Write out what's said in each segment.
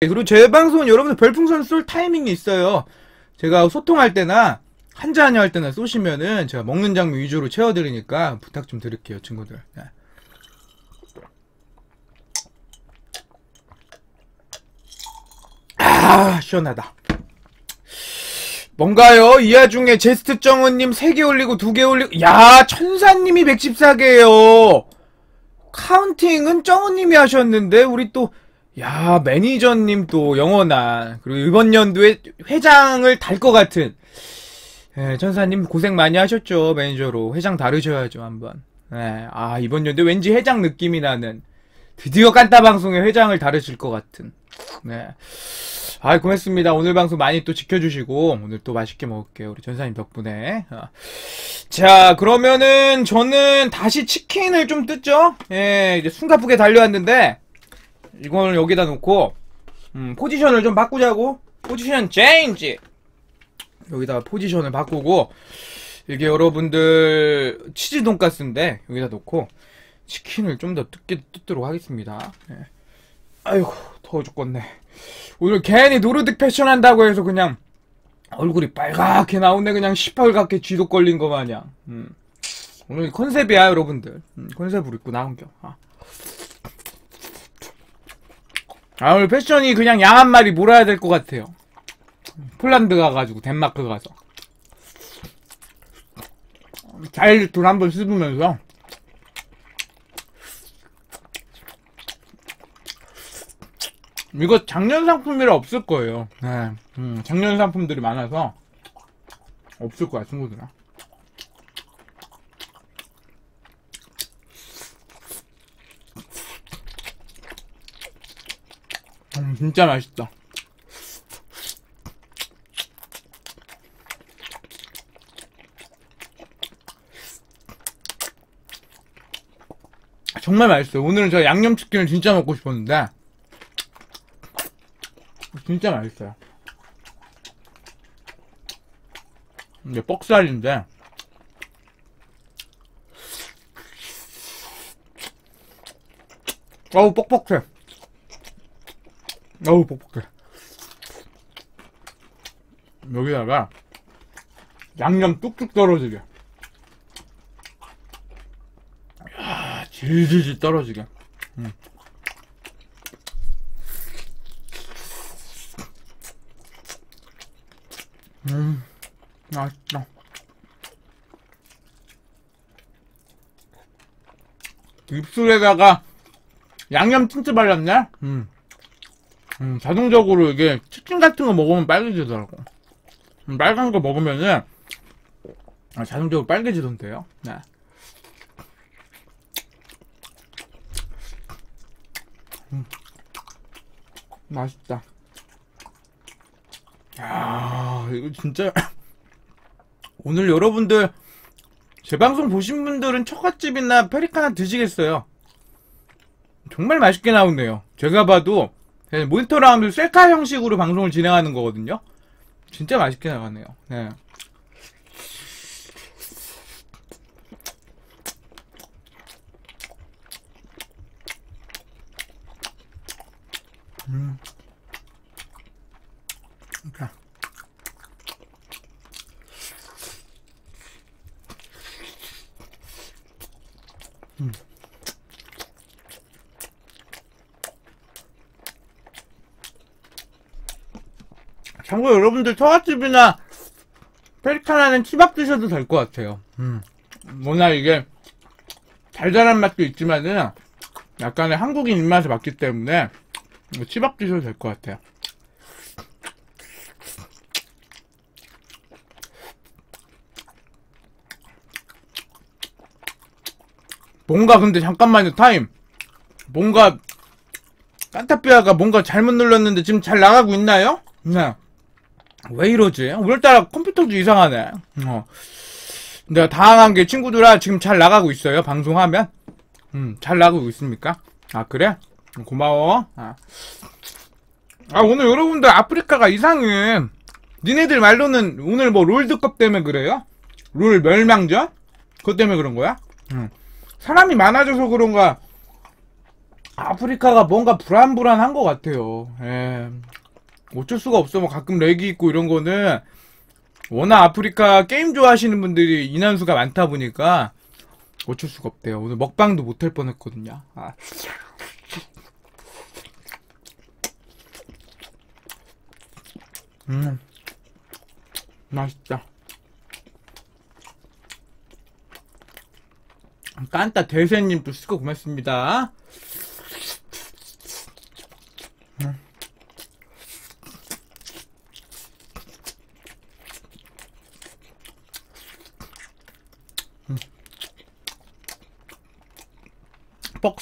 그리고 제 방송은 여러분들 별풍선 쏠 타이밍이 있어요. 제가 소통할 때나 한잔 할 때나 쏘시면은 제가 먹는 장면 위주로 채워드리니까 부탁 좀 드릴게요, 친구들. 네. 아, 시원하다. 뭔가요? 이 와중에 제스트 정은님 3개 올리고 2개 올리고, 야, 천사님이 114개요. 카운팅은 정은님이 하셨는데, 우리 또, 야, 매니저님 또 영원한, 그리고 이번 연도에 회장을 달 것 같은, 예, 천사님 고생 많이 하셨죠, 매니저로. 회장 다르셔야죠, 한번. 예, 아, 이번 연도에 왠지 회장 느낌이 나는, 드디어 깐따 방송의 회장을 다루실 것 같은, 네. 아, 고맙습니다. 오늘 방송 많이 또 지켜주시고, 오늘 또 맛있게 먹을게요. 우리 전사님 덕분에. 아. 자, 그러면은, 저는 다시 치킨을 좀 뜯죠? 예, 이제 숨가쁘게 달려왔는데, 이걸 여기다 놓고, 음, 포지션을 좀 바꾸자고. 포지션 체인지! 여기다 포지션을 바꾸고, 이게 여러분들, 치즈 돈가스인데, 여기다 놓고, 치킨을 좀 더 뜯게, 뜯도록 하겠습니다. 예. 아이고, 더워 죽겠네. 오늘 괜히 노르딕 패션 한다고 해서 그냥 얼굴이 빨갛게 나오네 그냥 시뻘겋게 쥐도 걸린 거 마냥 음. 오늘 컨셉이야 여러분들 음, 컨셉으로 입고 나온 겨 아. 아 오늘 패션이 그냥 양 한 마리 몰아야 될 것 같아요 폴란드 가가지고 덴마크 가서 자일리톨 한번 씹으면서 이거 작년 상품이라 없을 거예요. 네. 음, 작년 상품들이 많아서 없을 거야, 친구들아. 음, 진짜 맛있다. 정말 맛있어요. 오늘은 저 양념치킨을 진짜 먹고 싶었는데 진짜 맛있어요. 이게 뻑살인데 어우 뻑뻑해. 어우 뻑뻑해. 여기다가 양념 뚝뚝 떨어지게. 야, 질질질 떨어지게. 음. 음, 맛있다. 입술에다가 양념 틴트 발랐네? 음. 음, 자동적으로 이게 치킨 같은 거 먹으면 빨개지더라고. 음, 빨간 거 먹으면은, 아, 자동적으로 빨개지던데요? 네. 음. 맛있다. 야 이거 진짜 오늘 여러분들 제 방송 보신 분들은 처갓집이나 페리카나 드시겠어요. 정말 맛있게 나오네요. 제가 봐도 모니터랑 하면 셀카 형식으로 방송을 진행하는 거거든요. 진짜 맛있게 나가네요. 네. 음. 자. 음. 참고 여러분들 처갓집이나 페리카나는 치밥 드셔도 될 것 같아요. 음. 워낙 이게 달달한 맛도 있지만은 약간의 한국인 입맛에 맞기 때문에 치밥 드셔도 될 것 같아요. 뭔가 근데 잠깐만요 타임 뭔가 깐타피아가 뭔가 잘못 눌렀는데 지금 잘 나가고 있나요? 네. 왜 이러지? 오늘따라 컴퓨터도 이상하네. 어. 내가 당황한 게 친구들아 지금 잘 나가고 있어요 방송하면? 음, 잘 나가고 있습니까? 아 그래? 고마워. 아. 아 오늘 여러분들 아프리카가 이상해. 니네들 말로는 오늘 뭐 롤드컵 때문에 그래요? 롤 멸망전? 그것 때문에 그런 거야? 응. 사람이 많아져서 그런가 아프리카가 뭔가 불안불안한 것 같아요. 예. 어쩔 수가 없어. 뭐 가끔 렉이 있고 이런 거는 워낙 아프리카 게임 좋아하시는 분들이 인원수가 많다 보니까 어쩔 수가 없대요. 오늘 먹방도 못 할 뻔했거든요. 아. 음, 맛있다. 깐따 대세님 또 시고 고맙습니다.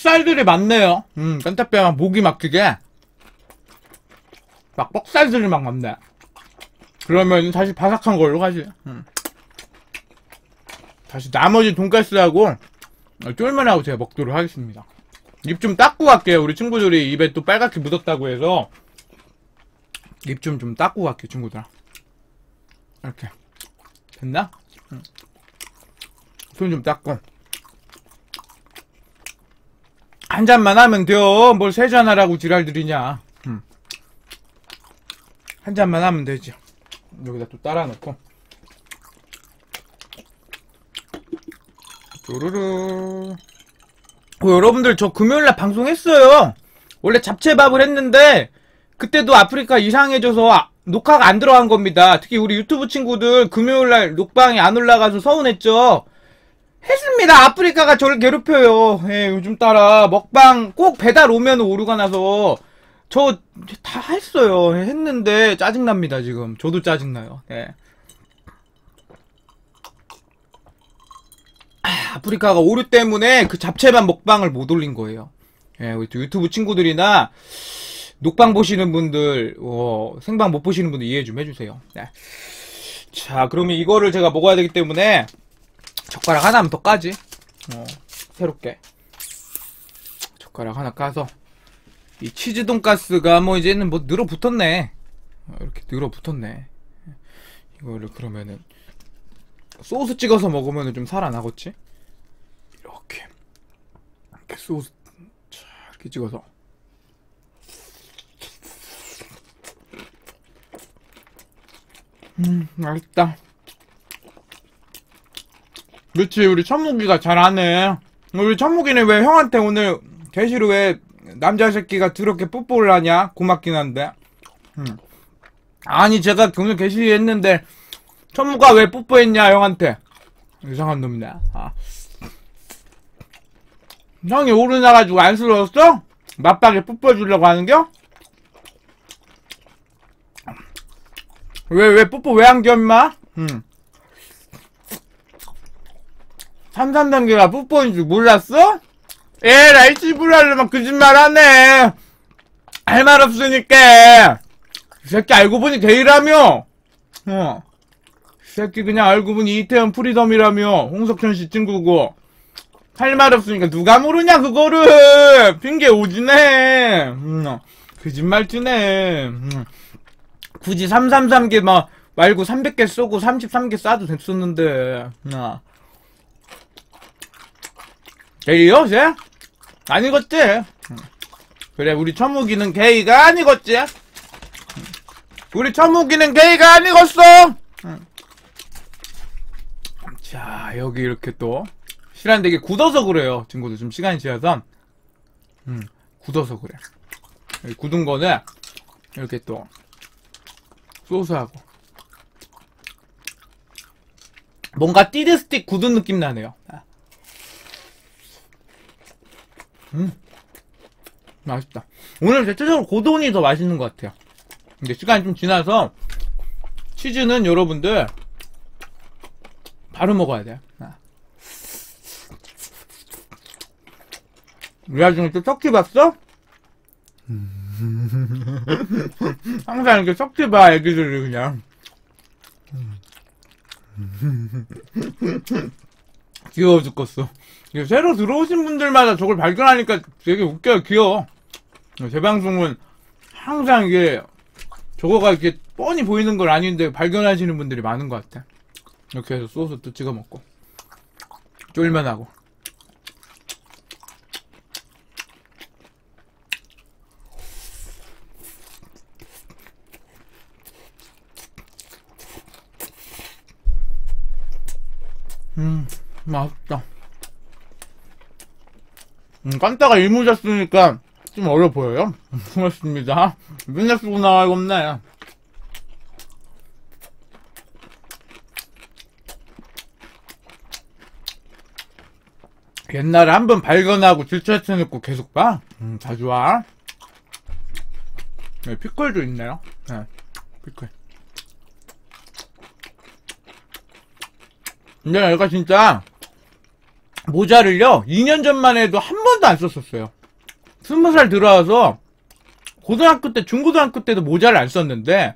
뻑살들이 많네요. 음, 깐따뼈가 목이 막히게. 막 뻑살들이 막 많네. 그러면 다시 바삭한 걸로 가지. 음. 다시 나머지 돈가스하고 쫄면하고 제가 먹도록 하겠습니다. 입 좀 닦고 갈게요. 우리 친구들이 입에 또 빨갛게 묻었다고 해서 입 좀좀 닦고 갈게요, 친구들. 이렇게. 됐나? 응. 손좀 닦고. 한 잔만 하면 돼요. 뭘 세 잔 하라고 지랄들이냐. 음. 한 잔만 하면 되지. 여기다 또 따라 놓고. 쪼르르. 어, 여러분들 저 금요일날 방송했어요. 원래 잡채밥을 했는데 그때도 아프리카 이상해져서 아- 녹화가 안 들어간 겁니다. 특히 우리 유튜브 친구들 금요일날 녹방이 안 올라가서 서운했죠. 했습니다. 아프리카가 저를 괴롭혀요. 예, 요즘 따라 먹방 꼭 배달 오면 오류가 나서 저 다 했어요. 했는데 짜증납니다, 지금. 저도 짜증나요. 예. 아, 아프리카가 오류 때문에 그 잡채만 먹방을 못 올린 거예요. 예, 우리 또 유튜브 친구들이나 녹방 보시는 분들, 어, 생방 못 보시는 분들 이해 좀 해주세요. 네. 자, 그러면 이거를 제가 먹어야 되기 때문에 젓가락 하나만 더 까지. 어, 새롭게. 젓가락 하나 까서. 이 치즈 돈가스가 뭐 이제는 뭐 늘어 붙었네. 어, 이렇게 늘어 붙었네. 이거를 그러면은 소스 찍어서 먹으면 좀 살아나겠지? 이렇게. 이렇게 소스, 자, 이렇게 찍어서. 음, 맛있다. 그렇지, 우리 천무기가 잘하네. 우리 천무기는 왜 형한테 오늘 게시로 왜 남자 새끼가 더럽게 뽀뽀를 하냐? 고맙긴 한데. 음. 아니, 제가 오늘 게시했는데, 천무가 왜 뽀뽀했냐, 형한테. 이상한 놈이네. 아. 형이 오르나가지고 안쓰러웠어? 맞박에 뽀뽀해주려고 하는겨? 왜, 왜 뽀뽀 왜 한겨, 임마? 음. 삼삼단계가 뽀뽀인 줄 몰랐어? 에라이 씨부랄 놈아 거짓말 하네. 할 말 없으니까. 이 새끼 알고 보니 게이라며. 어. 이 새끼 그냥 알고 보니 이태원 프리덤이라며. 홍석천 씨 친구고. 할 말 없으니까 누가 모르냐 그거를. 핑계 오지네. 음, 거짓말 치네. 음. 굳이 333개 막 말고 300개 쏘고 33개 쏴도 됐었는데. 어. 게이요, 쟤? 아니겠지? 그래, 우리 천무기는 게이가 아니겠지? 우리 천무기는 게이가 아니겠어! 자, 여기 이렇게 또, 시간 되게 굳어서 그래요, 친구들. 좀 시간이 지나서. 음, 굳어서 그래. 굳은 거는, 이렇게 또, 소스하고. 뭔가 띠드스틱 굳은 느낌 나네요. 아. 음. 맛있다. 오늘 대체적으로 고동이 더 맛있는 것 같아요. 근데 시간이 좀 지나서 치즈는 여러분들 바로 먹어야 돼요. 아. 우리 아 중에 또 썩지 봤어? 항상 이렇게 썩지 봐, 애기들이 그냥. 귀여워 죽겠어. 새로 들어오신 분들마다 저걸 발견하니까 되게 웃겨요. 귀여워. 제 방송은 항상 이게 저거가 이렇게 뻔히 보이는 건 아닌데 발견하시는 분들이 많은 것 같아. 이렇게 해서 소스 또 찍어 먹고. 쫄면하고. 음. 맛있다. 음, 일무자 쓰니까 좀 어려 보여요? 고맙습니다. 맨날 쓰고 나가고 없네. 옛날에 한 번 발견하고 질차해놓고 계속 봐? 음, 자주 와. 네, 피클도 있네요. 네, 피클. 근데 얘가 진짜 모자를요 2년 전만 해도 한 번도 안 썼었어요. 20살 들어와서 고등학교 때 중고등학교 때도 모자를 안 썼는데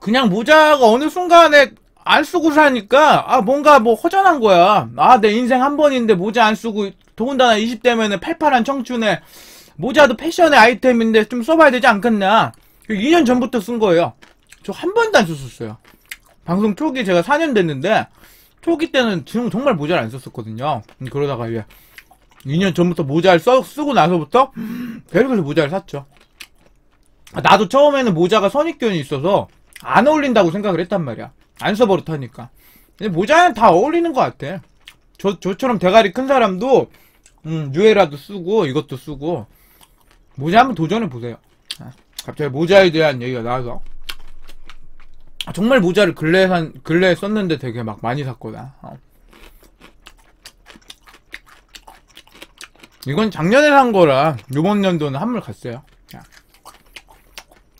그냥 모자가 어느 순간에 안 쓰고 사니까 아 뭔가 뭐 허전한 거야. 아 내 인생 한 번인데 모자 안 쓰고 더군다나 20대면은 팔팔한 청춘에 모자도 패션의 아이템인데 좀 써봐야 되지 않겠냐. 2년 전부터 쓴 거예요. 저 한 번도 안 썼었어요. 방송 초기 제가 4년 됐는데 초기 때는 정말 모자를 안 썼었거든요. 그러다가 이제 2년 전부터 모자를 써, 쓰고 나서부터 계속해서 모자를 샀죠. 아, 나도 처음에는 모자가 선입견이 있어서 안 어울린다고 생각을 했단 말이야. 안 써버릇하니까. 근데 모자는 다 어울리는 것 같아. 저, 저처럼 대가리 큰 사람도, 음, 뉴에라도 쓰고, 이것도 쓰고, 모자 한번 도전해보세요. 아, 갑자기 모자에 대한 얘기가 나와서. 아, 정말 모자를 근래에 산, 근래에 썼는데 되게 막 많이 샀거든. 어. 이건 작년에 산 거라, 요번 연도는 한물 갔어요. 자.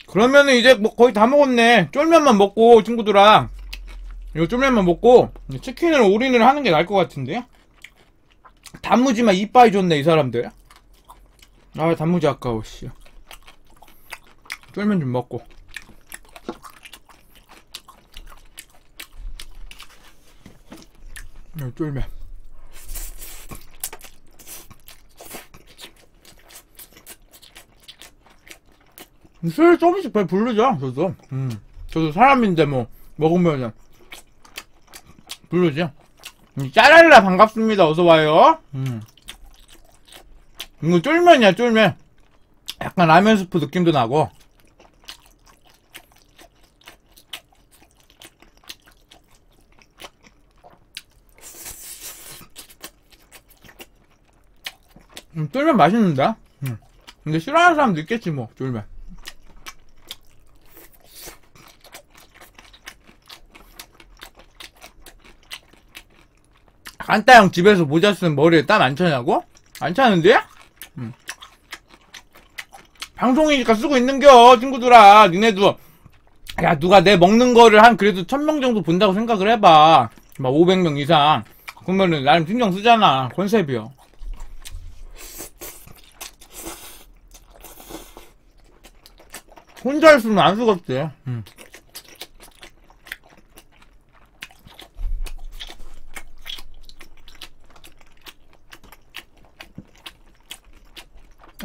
그러면은 이제 뭐 거의 다 먹었네. 쫄면만 먹고, 친구들아. 이거 쫄면만 먹고, 치킨을 올인을 하는 게 나을 것 같은데? 단무지만 이빠이 줬네, 이 사람들. 아, 단무지 아까워, 씨. 쫄면 좀 먹고. 쫄면. 술 조금씩 배 부르죠, 저도. 음. 저도 사람인데 뭐, 먹으면은. 부르죠. 음, 짜랄라 반갑습니다. 어서와요. 음. 이거 쫄면이야, 쫄면. 약간 라면 스프 느낌도 나고. 쫄면 맛있는데? 음. 근데 싫어하는 사람도 있겠지, 뭐, 쫄면. 깐따형 집에서 모자 쓰는 머리에 땀 안 차냐고? 안 차는데? 음. 방송이니까 쓰고 있는겨, 친구들아. 니네도. 야, 누가 내 먹는 거를 한 그래도 천 명 정도 본다고 생각을 해봐. 막 500명 이상. 그러면은 나름 신경 쓰잖아. 컨셉이요. 혼자 있으면 안 쓰겠지. 음.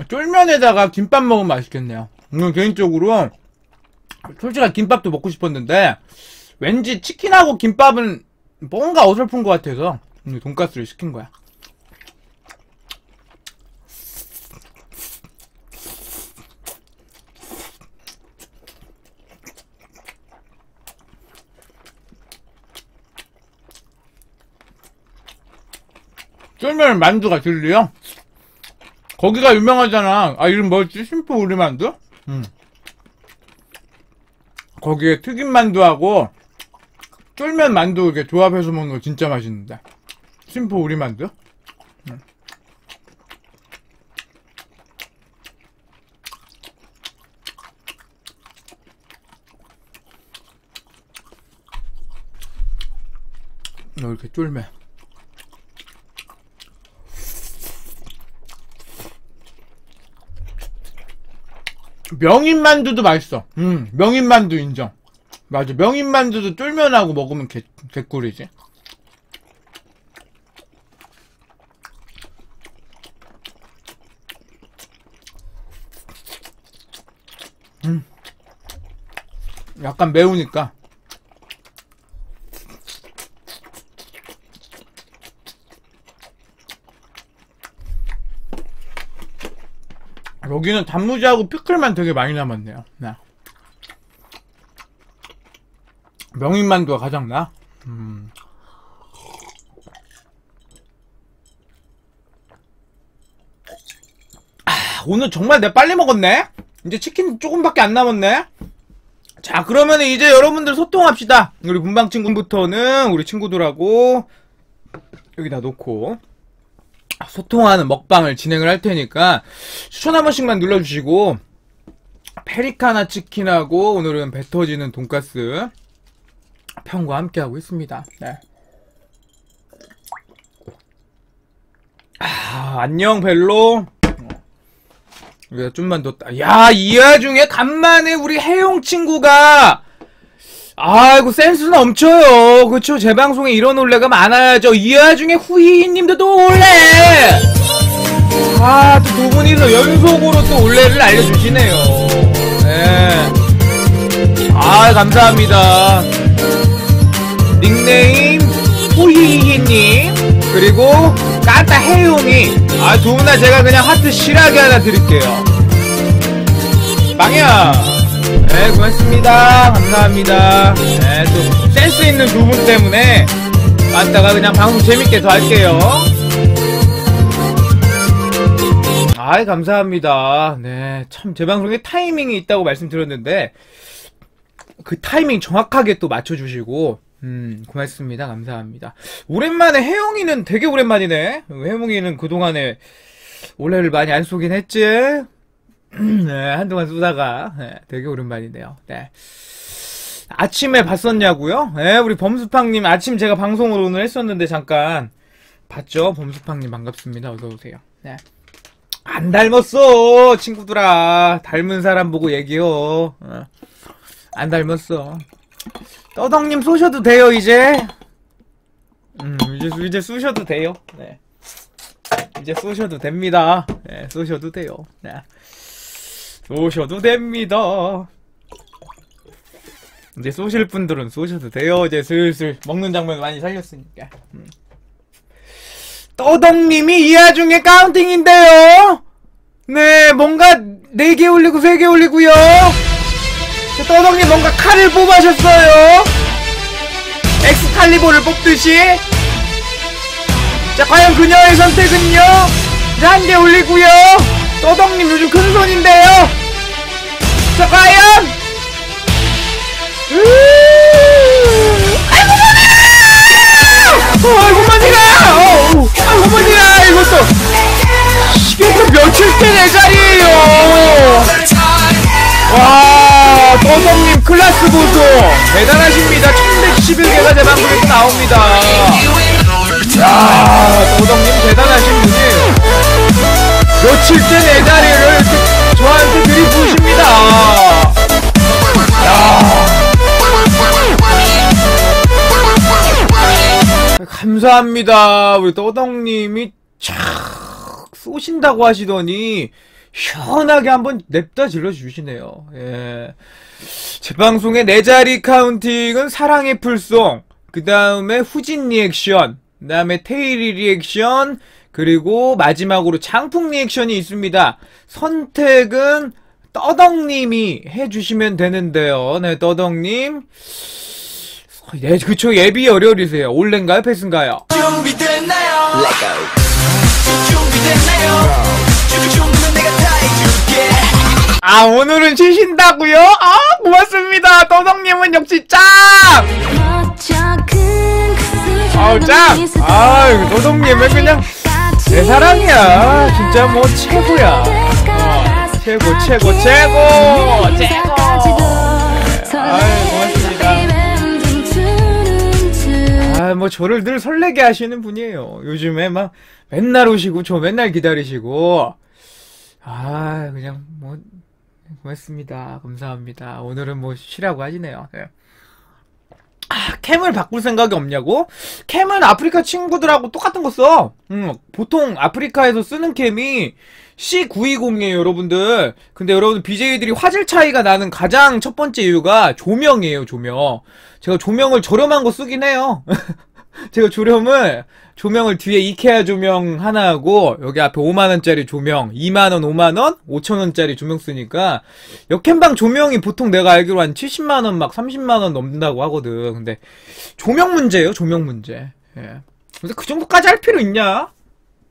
쫄면에다가 김밥 먹으면 맛있겠네요. 음, 개인적으로 솔직히 김밥도 먹고 싶었는데 왠지 치킨하고 김밥은 뭔가 어설픈 것 같아서 음, 돈가스를 시킨 거야. 쫄면 만두가 들리요? 거기가 유명하잖아. 아, 이름 뭐였지? 심포 우리만두? 음. 거기에 튀김 만두하고 쫄면 만두 이렇게 조합해서 먹는 거 진짜 맛있는데. 심포 우리만두? 음. 어, 이렇게 쫄면. 명인만두도 맛있어. 음, 명인만두 인정. 맞아. 명인만두도 쫄면하고 먹으면 개, 개꿀이지. 음. 약간 매우니까. 여기는 단무지하고 피클만 되게 많이 남았네요. 네. 명인만두가 가장 나. 음. 아, 오늘 정말 내 빨리 먹었네? 이제 치킨 조금밖에 안 남았네? 자, 그러면 이제 여러분들 소통합시다. 우리 분방 친구부터는 우리 친구들하고 여기다 놓고 소통하는 먹방을 진행을 할 테니까 추천 한 번씩만 눌러주시고 페리카나 치킨하고 오늘은 배 터지는 돈가스 편과 함께 하고 있습니다. 네. 아, 안녕 벨로 우리가 좀만 더, 따- 야, 이 와중에 간만에 우리 해용 친구가, 아이고, 센스 넘쳐요. 그쵸? 제 방송에 이런 올레가 많아야죠. 이 와중에 후이님도! 아, 또 두 분이서 연속으로 또 올레를 알려주시네요. 네. 아, 감사합니다. 닉네임, 후이히님, 그리고, 까따 해용이, 아, 두 분 다 제가 그냥 하트 실하게 하나 드릴게요. 빵이야. 네, 고맙습니다. 감사합니다. 네, 또, 센스 있는 두 분 때문에, 왔다가 그냥 방송 재밌게 더 할게요. 아이, 감사합니다. 네, 참, 제 방송에 타이밍이 있다고 말씀드렸는데, 그 타이밍 정확하게 또 맞춰주시고, 음, 고맙습니다. 감사합니다. 오랜만에 혜영이는 되게 오랜만이네. 혜영이는 그동안에 올해를 많이 안 쏘긴 했지? 네, 한동안 쏘다가, 네, 되게 오랜만이네요. 네. 아침에 봤었냐고요? 네, 우리 범수팡님 아침 제가 방송을 오늘 했었는데 잠깐 봤죠? 범수팡님 반갑습니다. 어서 오세요. 네. 안 닮았어, 친구들아. 닮은 사람 보고 얘기해. 어. 안 닮았어. 떠덕님 쏘셔도 돼요, 이제. 음, 이제, 이제 쏘셔도 돼요. 네. 이제 쏘셔도 됩니다. 네, 쏘셔도 돼요. 네. 쏘셔도 됩니다. 이제 쏘실 분들은 쏘셔도 돼요. 이제 슬슬 먹는 장면 많이 살렸으니까. 음. 떠덕님이 이 와중에 counting인데요. 네, 뭔가 4개 올리고 3개 올리고요. 자, 떠덕님 뭔가 칼을 뽑으셨어요. 엑스칼리버를 뽑듯이. 자, 과연 그녀의 선택은요? 자, 한개 올리고요. 떠덕님 요즘 큰 손인데요. 자, 과연? 으 아이고, 머니라! 아이고, 머니라! 어, 아이고, 머니라! 이것도. 또 며칠째 내 자리에요. 와, 떠성님 클라스 보소. 대단하십니다. 1111개가 제 방송에서 나옵니다. 야, 떠성님 대단하신 분이에요. 며칠째 내 자리를 저한테 들이부으십니다. 야. 감사합니다. 우리 떠덕님이 촥 쏘신다고 하시더니 시원하게 한번 냅다 질러주시네요. 예. 제 방송의 네 자리 카운팅은 사랑의 풀송, 그 다음에 후진 리액션, 그 다음에 테이리 리액션, 그리고 마지막으로 장풍 리액션이 있습니다. 선택은 떠덕님이 해주시면 되는데요. 네, 떠덕님. 네, 그쵸. 예비 열혈이세요. 올랜가요? 패스인가요? 준비됐나요? 준비됐나요? 아, 오늘은 쉬신다고요? 아, 고맙습니다. 떠덕님은 역시 짱! 아우, 짱! 아유, 떠덕님은 그냥 내 사랑이야. 진짜 뭐 최고야. 어, 최고, 최고, 최고! 최고! 아유, 고맙습니다. 아, 뭐 저를 늘 설레게 하시는 분이에요. 요즘에 막 맨날 오시고 저 맨날 기다리시고 아, 그냥 뭐 고맙습니다. 감사합니다. 오늘은 뭐 쉬라고 하시네요. 네. 아, 캠을 바꿀 생각이 없냐고? 캠은 아프리카 친구들하고 똑같은 거 써. 음, 보통 아프리카에서 쓰는 캠이 C920이에요, 여러분들. 근데 여러분 BJ들이 화질 차이가 나는 가장 첫 번째 이유가 조명이에요, 조명. 제가 조명을 저렴한 거 쓰긴 해요. 제가 조명을 조명을 뒤에 이케아 조명 하나 하고 여기 앞에 5만 원짜리 조명, 2만 원, 5만 원, 5천 원짜리 조명 쓰니까 역캠방 조명이 보통 내가 알기로 한 70만 원 막 30만 원 넘는다고 하거든. 근데 조명 문제예요, 조명 문제. 예. 근데 그 정도까지 할 필요 있냐?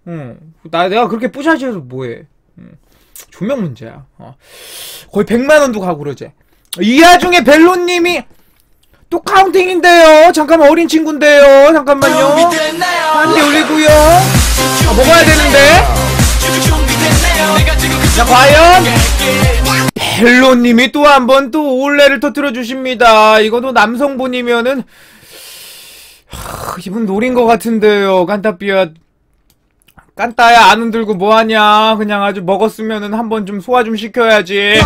응. 나 내가 그렇게 뿌샤시해서 뭐해? 응. 조명 문제야. 어. 거의 100만 원도 가고 그러지. 이 와중에 벨로님이 또 카운팅인데요. 잠깐만 어린 친구인데요. 잠깐만요. 준비됐나요? 한개 올리고요. 아, 먹어야 되는데. 자, 과연 벨로님이 또 한 번 또 올레를 터뜨려 주십니다. 이것도 남성분이면은 하, 이분 노린 것 같은데요. 깐따삐야. 깐따야 안 흔들고 뭐하냐 그냥 아주 먹었으면은 한번 좀 소화 좀 시켜야지